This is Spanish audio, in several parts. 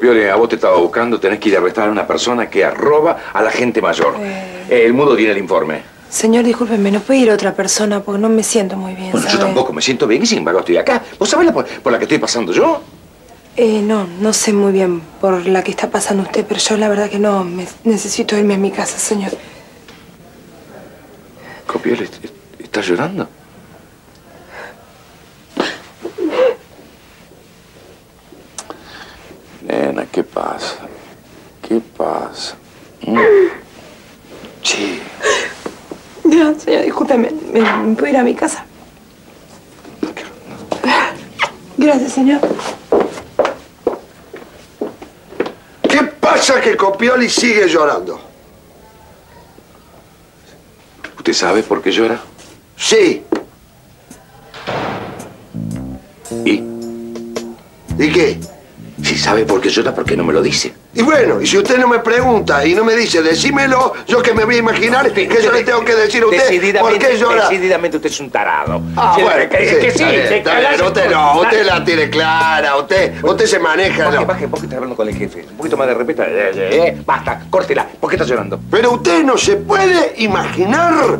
Copiole, a vos te estaba buscando, tenés que ir a arrestar a una persona que arroba a la gente mayor. Eh. El mudo tiene el informe. Señor, discúlpeme, ¿no puede ir otra persona? Porque no me siento muy bien, Bueno, yo tampoco me siento bien y sin embargo estoy acá. ¿Vos sabés la por, por la que estoy pasando yo? Eh, no, no sé muy bien por la que está pasando usted, pero yo la verdad que no, me- necesito irme a mi casa, señor. Est- ¿estás llorando? ¿Qué pasa? ¿Qué pasa? Mm. Sí. No, señor, discúlpeme, ¿me, me puedo ir a mi casa? Gracias, señor. ¿Qué pasa que Copioli sigue llorando? ¿Usted sabe por qué llora? Sí. ¿Y? ¿Y qué? Si sabe por qué llora, ¿por qué no me lo dice? Y bueno, y si usted no me pregunta y no me dice, decímelo, yo que me voy a imaginar que yo le tengo que decir a usted por qué llora. Decididamente usted es un tarado. Ah, bueno, que, que sí, está está bien. Usted no, usted la tiene clara, usted, usted se maneja. Baje, no. baje, vos que estás hablando con el jefe. Un poquito más de respeto. Eh, eh, eh, basta, córtela. ¿Por qué estás llorando? Pero usted no se puede imaginar.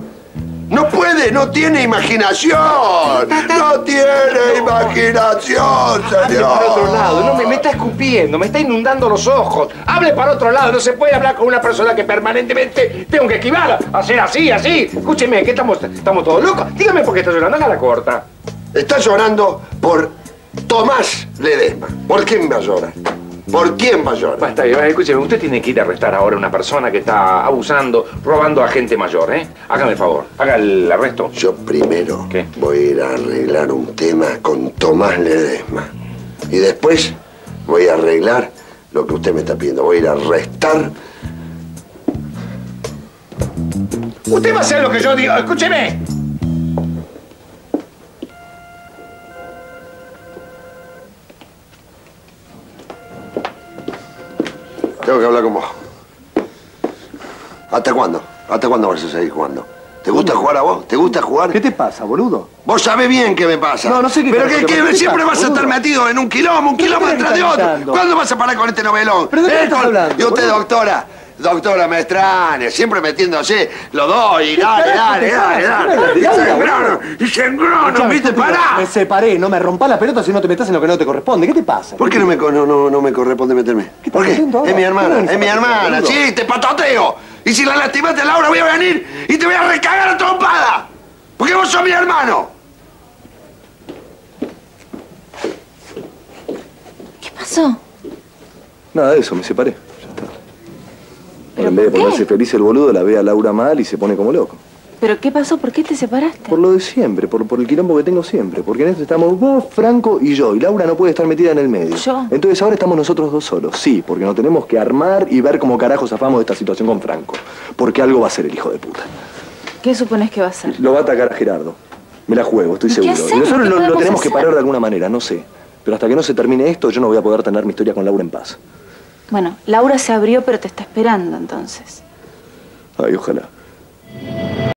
No puede, no tiene imaginación. No tiene imaginación, Hable para otro lado. No, señor. me, me está escupiendo, me está inundando los ojos. Hable para otro lado. No se puede hablar con una persona que permanentemente tengo que esquivar. Hacer así, así. Escúcheme, ¿qué estamos, estamos todos locos? Dígame por qué está llorando. Haga la corta. Está llorando por Tomás Ledesma. ¿Por quién va a llorar? ¿Por quién va a llorar? Basta, escúcheme, usted tiene que ir a arrestar ahora a una persona que está abusando, robando a gente mayor, ¿eh? Hágame el favor, haga el arresto. Yo primero ¿Qué? voy a ir a arreglar un tema con Tomás Ledesma. Y después voy a arreglar lo que usted me está pidiendo. Voy a ir a arrestar. Usted va a hacer lo que yo digo, escúcheme. Tengo que hablar con vos. ¿Hasta cuándo? ¿Hasta cuándo vas a seguir jugando? ¿Te gusta jugar a vos? ¿Te gusta jugar? ¿Qué te pasa, boludo? Vos sabés bien qué me pasa. No, no sé qué Pero pasa, que, pero que ¿qué siempre pasa, vas a estar metido en un quilombo, un ¿Pero quilombo de qué atrás de estás otro. ¿Cuándo vas a parar con este novelón? ¿Pero de qué estás con- hablando, Y usted, boludo? doctora, doctora, me extraña, siempre metiéndose los dos y dale, dale, dale, dale. ¿Qué Y se habla, engrano, y se ¿viste? Pará. Me separé, no me rompa la pelota si no te metas en lo que no te corresponde. ¿Qué te pasa? ¿Por qué no me, co- no, no, no me corresponde meterme? ¿Qué ¿Por qué? Es mi ¿Qué hermana, es mi hermana. Sí, te patoteo. Y si la lastimaste, Laura, voy a venir y te voy a recagar a trompada. Porque vos sos mi hermano. ¿Qué pasó? Nada de eso, me separé. Ya está. ¿Pero en vez de ponerse feliz el boludo, la ve a Laura mal y se pone como loco. ¿Pero qué pasó? ¿Por qué te separaste? Por lo de siempre, por, por el quilombo que tengo siempre. Porque en esto estamos vos, Franco y yo. Y Laura no puede estar metida en el medio. ¿Yo? Entonces ahora estamos nosotros dos solos. Sí, porque nos tenemos que armar y ver cómo carajo zafamos de esta situación con Franco. Porque algo va a hacer el hijo de puta. ¿Qué supones que va a hacer? Lo va a atacar a Gerardo. Me la juego, estoy ¿Y qué seguro. hacemos? Y nosotros ¿Qué lo, tenemos que parar de alguna manera, no sé. Pero hasta que no se termine esto, yo no voy a poder tener mi historia con Laura en paz. Bueno, Laura se abrió, pero te está esperando entonces. Ay, ojalá.